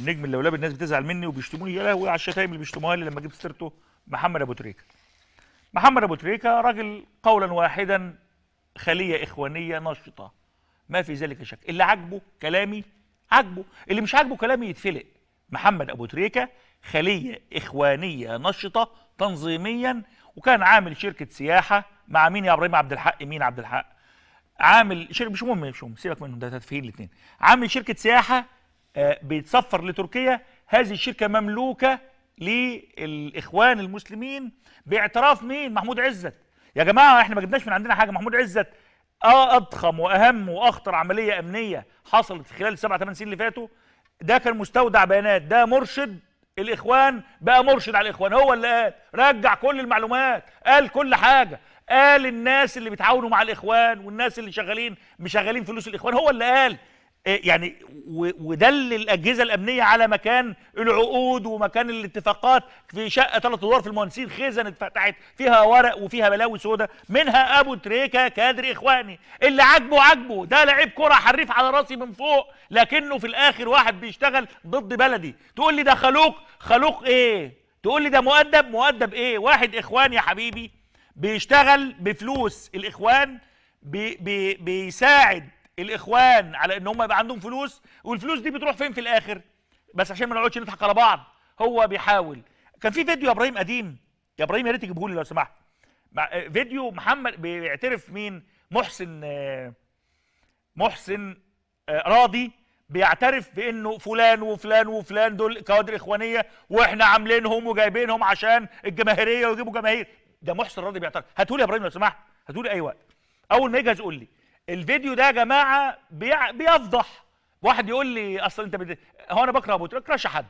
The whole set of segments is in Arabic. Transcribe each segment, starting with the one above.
النجم اللولبي الناس بتزعل مني وبيشتموني. يا لهوي على الشتايم اللي بيشتموها لي لما جبت سيرته محمد أبو تريكة. محمد أبو تريكة راجل قولا واحدا خلية إخوانية نشطة. ما في ذلك شك. اللي عاجبه كلامي عاجبه. اللي مش عاجبه كلامي يتفلق. محمد أبو تريكة خلية إخوانية نشطة تنظيميا وكان عامل شركة سياحة مع مين يا إبراهيم عبد الحق؟ مين عبد الحق؟ عامل شركه مش مهم مش مهم. سيبك منهم ده تدفين الاثنين عامل شركة سياحة آه، بيتسفر لتركيا. هذه الشركة مملوكة للإخوان المسلمين باعتراف مين؟ محمود عزت. يا جماعة إحنا ما جبناش من عندنا حاجة. محمود عزت أضخم وأهم وأخطر عملية أمنية حصلت خلال السبع ثمان سنين اللي فاتوا. ده كان مستودع بيانات. ده مرشد الإخوان. بقى مرشد على الإخوان. هو اللي قال. رجع كل المعلومات. قال كل حاجة. قال الناس اللي بيتعاونوا مع الإخوان والناس اللي شغالين مشغلين فلوس الإخوان. هو اللي قال. يعني و- ودل الأجهزة الأمنية على مكان العقود ومكان الاتفاقات في شقة ثلاث أدوار في المهندسين خزن اتفتحت فيها ورق وفيها بلاوي سودة منها أبو تريكة كادر إخواني. اللي عاجبه عاجبه ده لعيب كرة حريف على راسي من فوق لكنه في الآخر واحد بيشتغل ضد بلدي. تقول لي ده خلوق خلوق إيه؟ تقول لي ده مؤدب مؤدب إيه؟ واحد إخوان يا حبيبي بيشتغل بفلوس الإخوان بي بي بيساعد الإخوان على إن هم يبقى عندهم فلوس والفلوس دي بتروح فين في الآخر؟ بس عشان ما نقعدش نضحك على بعض. هو بيحاول. كان في فيديو يا إبراهيم قديم. يا إبراهيم يا ريت تجيبه لي لو سمحت. فيديو محمد بيعترف مين؟ محسن آه، محسن آه، راضي. بيعترف بإنه فلان وفلان وفلان دول كوادر إخوانية وإحنا عاملينهم وجايبينهم عشان الجماهيرية ويجيبوا جماهير. ده محسن راضي بيعترف. هاتولي يا إبراهيم لو سمحت. هاتولي أي وقت. أول ما يجهز قول لي. الفيديو ده يا جماعة بيع... بيفضح. واحد يقول لي أصلا أنت بت... هو أنا بكره أبو بكرهش حد.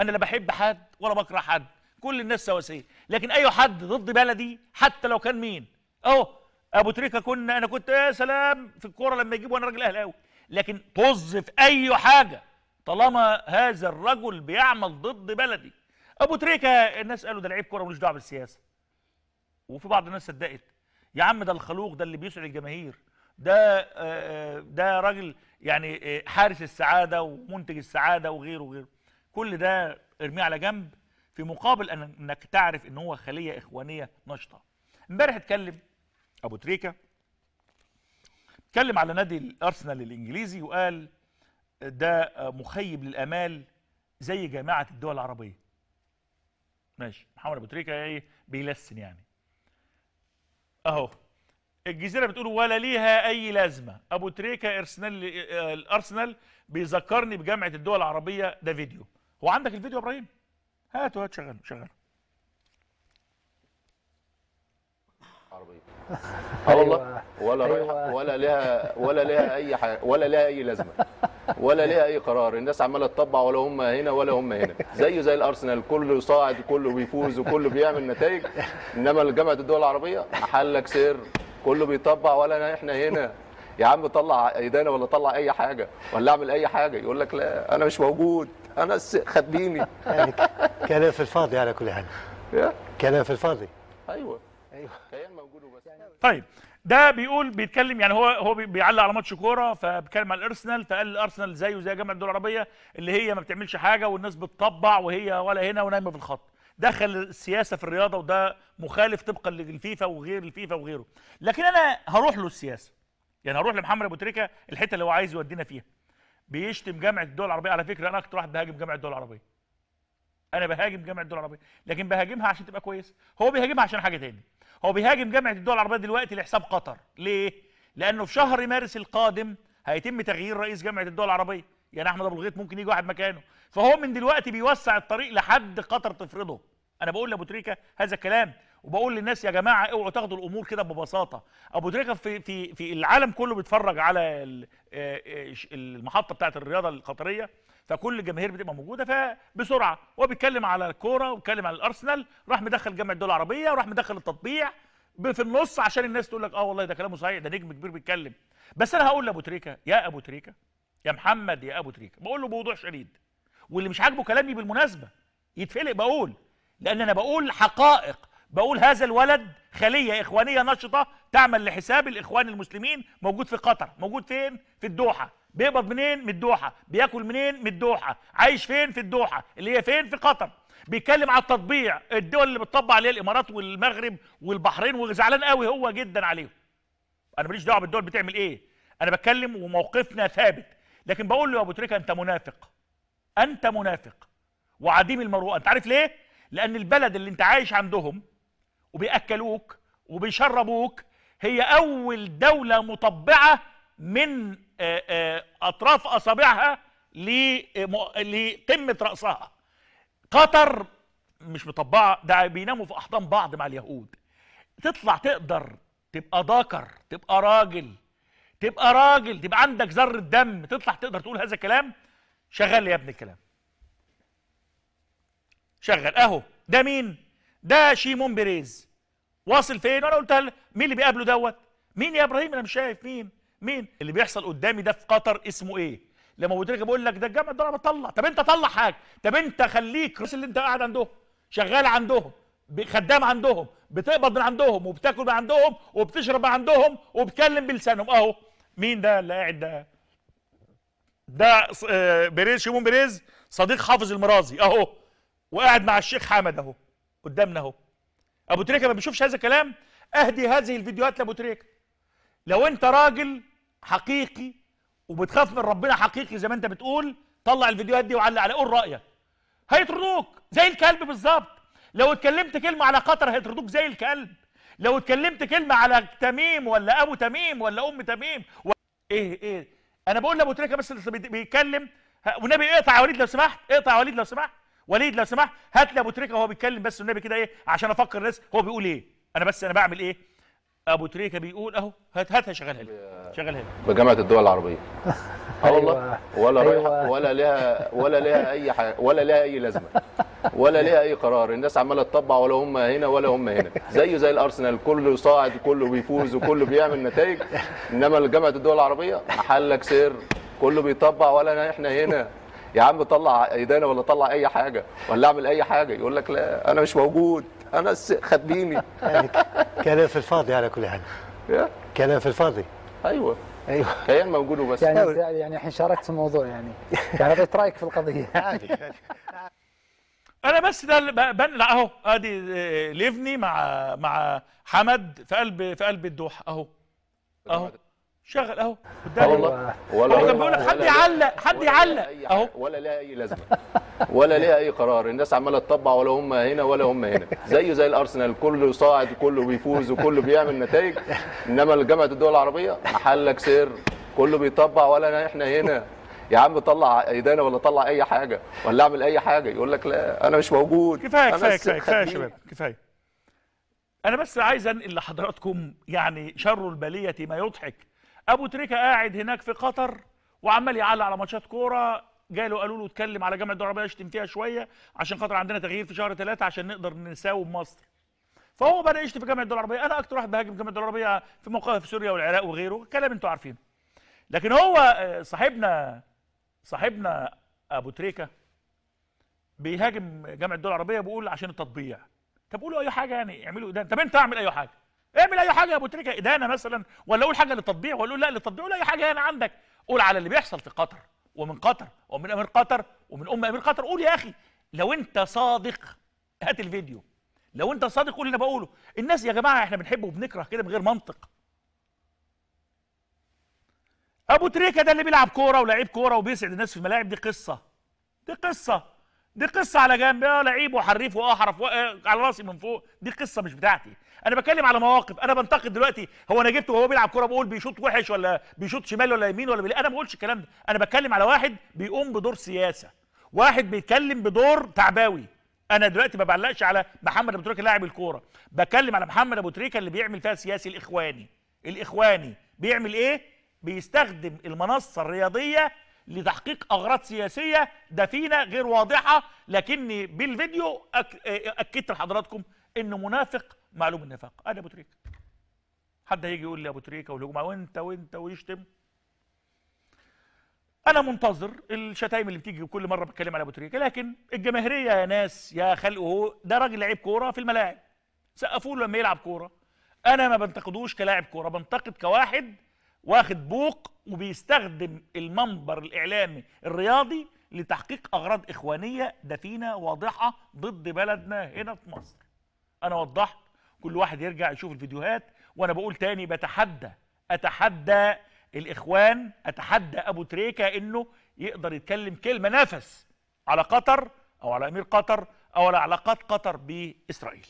أنا لا بحب حد ولا بكره حد. كل الناس سواسيه لكن أي حد ضد بلدي حتى لو كان مين؟ أهو أبو تريكة كنا أنا كنت يا سلام في الكورة لما يجيبوا أنا راجل أهلاوي. لكن طز في أي حاجة طالما هذا الرجل بيعمل ضد بلدي. أبو تريكة الناس قالوا ده لعيب كورة ملوش دعوة بالسياسة. وفي بعض الناس صدقت. يا عم ده الخلوق ده اللي بيسعد الجماهير ده ده راجل يعني حارس السعادة ومنتج السعادة وغيره وغيره. كل ده ارميه على جنب في مقابل إنك تعرف إن هو خلية إخوانية نشطه إمبارح اتكلم أبو تريكة اتكلم على نادي الأرسنال الإنجليزي وقال ده مخيب للأمال زي جامعة الدول العربية. ماشي. محمد أبو تريكة إيه بيلسن يعني. أهو. الجزيرة بتقول ولا ليها أي لازمة. أبو تريكة إرسنال الأرسنال بيذكرني بجامعة الدول العربية. ده فيديو. هو عندك الفيديو يا إبراهيم؟ هاته هات شغل شغل عربية آه والله. أيوة. ولا أيوة. رايحه ولا لها ولا لها أي حاجة ولا لها أي لازمة. ولا لها أي قرار. الناس عمالة تطبع ولا هم هنا ولا هم هنا. زيه زي الأرسنال. كله صاعد وكله بيفوز وكله بيعمل نتائج. إنما جامعه الدول العربية محلك سر. كله بيطبع ولا إحنا هنا. يا عم طلع إيدينا ولا طلع أي حاجة ولا أعمل أي حاجة. يقول لك لا أنا مش موجود. أنا خبيني يعني كلام في الفاضي على كل حال. كلام في الفاضي. أيوه. أيوه. كيان موجود وبس. طيب ده بيقول بيتكلم يعني هو هو بي- بيعلق على ماتش كورة فبيتكلم على الأرسنال فقال الأرسنال زيه زي جامعه الدول العربية اللي هي ما بتعملش حاجة والناس بتطبع وهي ولا هنا ونايمة في الخط. دخل السياسة في الرياضة وده مخالف طبقا للفيفا وغير الفيفا وغيره. لكن أنا هروح له السياسة. يعني هروح لمحمد أبو تريكة الحتة اللي هو عايز يودينا فيها. بيشتم جامعه الدول العربية. على فكرة أنا أكتر واحد بهاجم جامعه الدول العربية. أنا بهاجم جامعه الدول العربية. لكن بهاجمها عشان تبقى كويسه هو بيهاجمها عشان حاجة تاني. هو بيهاجم جامعه الدول العربية دلوقتي لحساب قطر. ليه؟ لأنه في شهر مارس القادم هيتم تغيير رئيس جامعه الدول العربية. يعني أحمد أبو الغيط ممكن يجي واحد مكانه. فهو من دلوقتي بيوسع الطريق لحد قطر تفرضه أنا بقول لأبو تريكة هذا الكلام وبقول للناس يا جماعة اوعوا تاخدوا الأمور كده ببساطة. أبو تريكة في في في العالم كله بيتفرج على آه، آه، المحطة بتاعة الرياضة القطرية فكل الجماهير بتبقى موجودة فبسرعة. هو بيتكلم على الكورة وبيتكلم على الأرسنال راح مدخل جامعه الدول العربية وراح مدخل التطبيع في النص عشان الناس تقول لك آه والله ده كلامه صحيح ده نجم كبير بيتكلم. بس أنا هقول لأبو تريكة يا أبو تريكة يا محمد يا أبو تريكة. بقول له بوضوح شديد. واللي مش عاجبه كلامي بالمناسبة. يتفلق بقول. لأن أنا بقول حقائق. بقول هذا الولد خلية إخوانية نشطة تعمل لحساب الإخوان المسلمين موجود في قطر. موجود فين؟ في الدوحة. بيقبض منين؟ من الدوحة. بياكل منين؟ من الدوحة. عايش فين؟ في الدوحة. اللي هي فين؟ في قطر. بيتكلم على التطبيع. الدول اللي بتطبع عليها الإمارات والمغرب والبحرين وزعلان قوي هو جدا عليهم. أنا ماليش دعوة بالدول بتعمل إيه. أنا بتكلم وموقفنا ثابت. لكن بقول له يا أبو تريكة أنت منافق. أنت منافق. وعديم المروءة. أنت عارف ليه؟ لأن البلد اللي أنت عايش عندهم وبيأكلوك وبيشربوك هي أول دولة مطبعة من آه، آه، أطراف أصابعها لقمة رأسها. قطر مش مطبعة ده بيناموا في أحضان بعض مع اليهود. تطلع تقدر تبقى ذكر تبقى راجل. تبقى راجل تبقى عندك ذرة دم تطلع تقدر تقول هذا الكلام؟ شغل يا ابني الكلام. شغل. أهو. ده مين؟ ده شيمون بيريز. واصل فين؟ وأنا قلت مين اللي بيقابله دوت؟ مين يا إبراهيم؟ أنا مش شايف. مين؟ مين؟ اللي بيحصل قدامي ده في قطر اسمه إيه؟ لما ابو تريكه بيقول لك ده الجامعة الدولار بتطلع. طب أنت طلع حاجة. طب أنت خليك الناس اللي أنت قاعد عندهم. شغال عندهم. خدام عندهم. بتقبض من عندهم. وبتاكل من عندهم. وبتشرب من عندهم. وبتكلم بلسانهم. أهو. مين ده اللي قاعد ده؟ ده آه، بيريز شيمون بيريز صديق حافظ المرازي اهو وقاعد مع الشيخ حمد اهو قدامنا اهو. أبو تريكة ما بيشوفش هذا الكلام؟ أهدي هذه الفيديوهات لأبو تريكة. لو أنت راجل حقيقي وبتخاف من ربنا حقيقي زي ما أنت بتقول طلع الفيديوهات دي وعلق على قول رأيك. هيطردوك زي الكلب بالظبط. لو اتكلمت كلمة على قطر هيطردوك زي الكلب. لو اتكلمت كلمة على تميم ولا أبو تميم ولا أم تميم و... إيه إيه. أنا بقول لأبو تريكة بس بيتكلم. والنبي اقطع يا وليد لو سمحت اقطع يا وليد لو سمحت. وليد لو سمحت هات لي ابو تريكة وهو بيتكلم بس والنبي كده إيه عشان أفكر الناس هو بيقول إيه؟ أنا بس أنا بعمل إيه؟ أبو تريكة بيقول أهو هات هاتها شغلها لي شغلها لي بجامعة الدول العربية. آه والله ولا أيوة. رايحه ولا لها ولا لها أي حاجة ولا لها أي لازمة. ولا لها أي قرار. الناس عمالة تطبع ولا هم هنا ولا هم هنا. زيه زي الأرسنال كله صاعد وكله بيفوز وكله بيعمل نتائج. إنما جامعة الدول العربية محلك سر كله بيطبع ولا إحنا هنا. يا عم طلع إيدينا ولا طلع أي حاجة ولا أعمل أي حاجة. يقول لك لا أنا مش موجود. أنا خبيني يعني كلام في الفاضي على كل حال. كلام في الفاضي. أيوه. أيوه. كيان موجود وبس. يعني أنت يعني الحين شاركت في الموضوع يعني. يعني أعطيت رأيك في القضية. عادي أنا بس ده بن لا أهو. أدي آه، ليفني مع مع حمد في قلب في قلب الدوحة. أهو. أهو. شغل اهو آه قدامي والله. ولا هو كان بيقول لك حد يعلق حد يعلق. اهو. ولا لها اي لازمة. ولا لها اي قرار. الناس عمالة تطبع ولا هم هنا ولا هم هنا. زيه زي الأرسنال كله صاعد وكله بيفوز وكله بيعمل نتائج. إنما جامعه الدول العربية محلك سر. كله بيطبع ولا إحنا هنا. يا عم طلع إيدينا ولا طلع أي حاجة ولا أعمل أي حاجة. يقول لك لا أنا مش موجود. كفاية كفاية كفاية كفاية يا. شباب كفاية. أنا بس عايز أنقل لحضراتكم يعني شر البلية ما يضحك. أبو تريكة قاعد هناك في قطر وعمال يعلق على ماتشات كورة. جاله قالوا له اتكلم على جامعة الدول العربية يشتم فيها شوية عشان خاطر عندنا تغيير في شهر ثلاثة عشان نقدر نساوم مصر. فهو بدأ يشتم في جامعة الدول العربية. أنا أكتر واحد بهاجم جامعة الدول العربية في موقعها في سوريا والعراق وغيره. كلام أنتوا عارفينه. لكن هو آه، صاحبنا صاحبنا أبو تريكة بيهاجم جامعة الدول العربية بيقول عشان التطبيع. طب قولوا أي حاجة يعني اعملوا ادانه طب أنت أعمل أي حاجة؟ اعمل اي حاجة يا ابو تريكه ادانه مثلا ولا قول حاجة للتطبيع ولا قول لا للتطبيع قول اي حاجة هنا عندك. قول على اللي بيحصل في قطر ومن قطر ومن امير قطر ومن ام امير قطر. قول يا أخي لو انت صادق هات الفيديو. لو انت صادق قول اللي أنا بقوله. الناس يا جماعة إحنا بنحب وبنكره كده من غير منطق. أبو تريكة ده اللي بيلعب كورة ولاعيب كورة وبيسعد الناس في الملاعب. دي قصة. دي قصة. دي قصة على جنب. آه لعيب وحريف وأحرف آه، على رأسي من فوق. دي قصة مش بتاعتي. أنا بتكلم على مواقف. أنا بنتقد دلوقتي. هو أنا جبته وهو بيلعب كورة بقول بيشوط وحش ولا بيشوط شمال ولا يمين ولا بيلا. أنا ما بقولش الكلام ده. أنا بتكلم على واحد بيقوم بدور سياسة. واحد بيتكلم بدور تعباوي. أنا دلوقتي ما بعلقش على محمد أبو تريكة لاعب الكورة. بتكلم على محمد أبو تريكة اللي بيعمل فيها سياسي الإخواني. الإخواني. بيعمل إيه؟ بيستخدم المنصة الرياضية لتحقيق أغراض سياسية دفينة غير واضحة لكني بالفيديو أك... أكدت لحضراتكم انه منافق معلوم النفاق. أنا أبو تريكة. حد هيجي يقول لي أبو تريكة والهجوم وأنت وانت ويشتم أنا منتظر الشتايم اللي بتيجي كل مرة بتكلم على أبو تريكة لكن الجماهيرية يا ناس يا خلق هو ده راجل لعيب كورة في الملاعب. سقفوا له لما يلعب كورة. أنا ما بنتقدوش كلاعب كورة بنتقد كواحد واخد بوق وبيستخدم المنبر الإعلامي الرياضي لتحقيق أغراض إخوانية دفينة واضحة ضد بلدنا هنا في مصر. أنا وضحت كل واحد يرجع يشوف الفيديوهات وأنا بقول تاني بتحدى أتحدى الإخوان أتحدى أبو تريكة إنه يقدر يتكلم كلمة نفس على قطر أو على أمير قطر أو على علاقات قطر بإسرائيل.